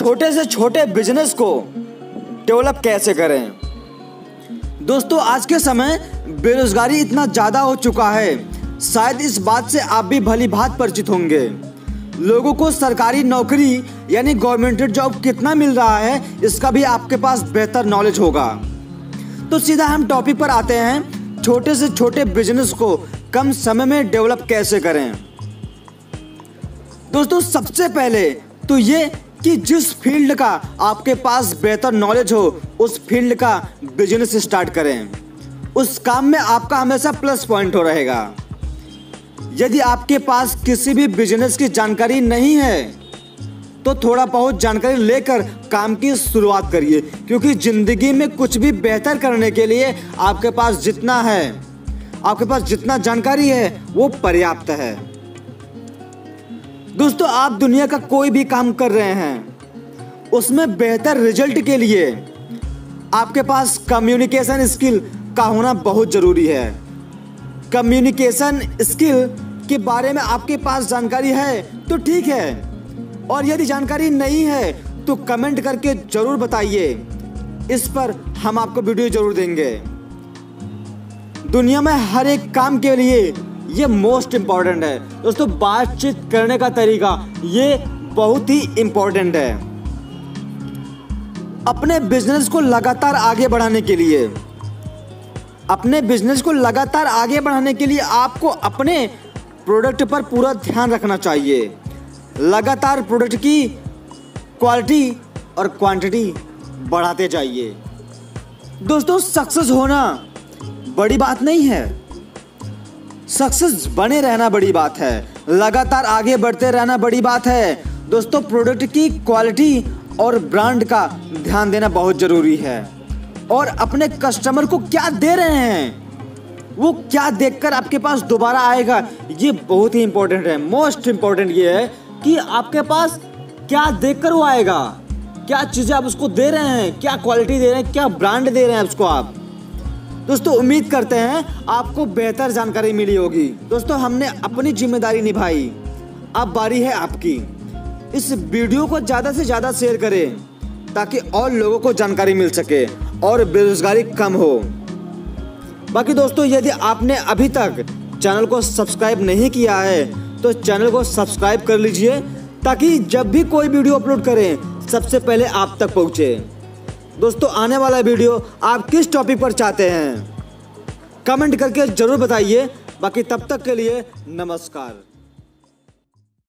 छोटे से छोटे बिज़नेस को डेवलप कैसे करें? दोस्तों, आज के समय बेरोजगारी इतना ज़्यादा हो चुका है। शायद इस बात से आप भी भली भात परिचित होंगे। लोगों को सरकारी नौकरी यानी गवर्नमेंट जॉब कितना मिल रहा है, इसका भी आपके पास बेहतर नॉलेज होगा। तो सीधा हम टॉपिक पर आते हैं, छोटे से छोटे बिज़नेस को कम समय में डेवलप कैसे करें? दोस्तों, सबसे पहले तो ये कि जिस फ़ील्ड का आपके पास बेहतर नॉलेज हो, उस फ़ील्ड का बिज़नेस स्टार्ट करें। उस काम में आपका हमेशा प्लस पॉइंट हो रहेगा। यदि आपके पास किसी भी बिज़नेस की जानकारी नहीं है तो थोड़ा बहुत जानकारी लेकर काम की शुरुआत करिए, क्योंकि ज़िंदगी में कुछ भी बेहतर करने के लिए आपके पास जितना है, आपके पास जितना जानकारी है, वो पर्याप्त है। दोस्तों, आप दुनिया का कोई भी काम कर रहे हैं, उसमें बेहतर रिज़ल्ट के लिए आपके पास कम्युनिकेशन स्किल का होना बहुत ज़रूरी है। कम्युनिकेशन स्किल के बारे में आपके पास जानकारी है तो ठीक है। और यदि जानकारी नहीं है तो कमेंट करके ज़रूर बताइए। इस पर हम आपको वीडियो ज़रूर देंगे। दुनिया में हर एक काम के लिए ये मोस्ट इंपॉर्टेंट है। दोस्तों, बातचीत करने का तरीका, ये बहुत ही इंपॉर्टेंट है। अपने बिज़नेस को लगातार आगे बढ़ाने के लिए, अपने बिज़नेस को लगातार आगे बढ़ाने के लिए आपको अपने प्रोडक्ट पर पूरा ध्यान रखना चाहिए। लगातार प्रोडक्ट की क्वालिटी और क्वांटिटी बढ़ाते जाइए। दोस्तों सक्सेस होना बड़ी बात नहीं है। सक्सेस बने रहना बड़ी बात है। लगातार आगे बढ़ते रहना बड़ी बात है। दोस्तों प्रोडक्ट की क्वालिटी और ब्रांड का ध्यान देना बहुत ज़रूरी है। और अपने कस्टमर को क्या दे रहे हैं? वो क्या देखकर आपके पास दोबारा आएगा? ये बहुत ही इंपॉर्टेंट है। मोस्ट इंपॉर्टेंट ये है कि आपके पास क्या देखकर वो आएगा? क्या चीज़ें आप उसको दे रहे हैं? क्या क्वालिटी दे रहे हैं? क्या ब्रांड दे रहे हैं उसको आप? दोस्तों, उम्मीद करते हैं आपको बेहतर जानकारी मिली होगी। दोस्तों, हमने अपनी ज़िम्मेदारी निभाई। अब बारी है आपकी। इस वीडियो को ज़्यादा से ज़्यादा शेयर करें, ताकि और लोगों को जानकारी मिल सके और बेरोजगारी कम हो। बाकी दोस्तों, यदि आपने अभी तक चैनल को सब्सक्राइब नहीं किया है तो चैनल को सब्सक्राइब कर लीजिए, ताकि जब भी कोई वीडियो अपलोड करें, सबसे पहले आप तक पहुँचे। दोस्तों, आने वाला वीडियो। आप किस टॉपिक पर चाहते हैं? कमेंट करके ज़रूर बताइए। बाकी तब तक के लिए नमस्कार।